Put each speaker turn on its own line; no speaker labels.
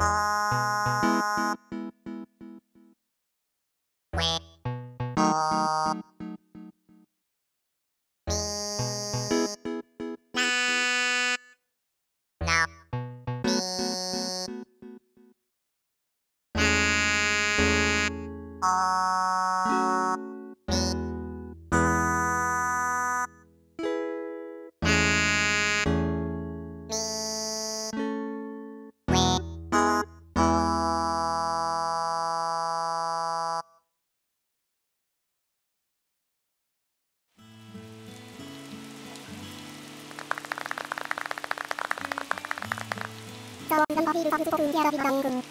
저 바비르 바그스 버그 인디아라비바 당근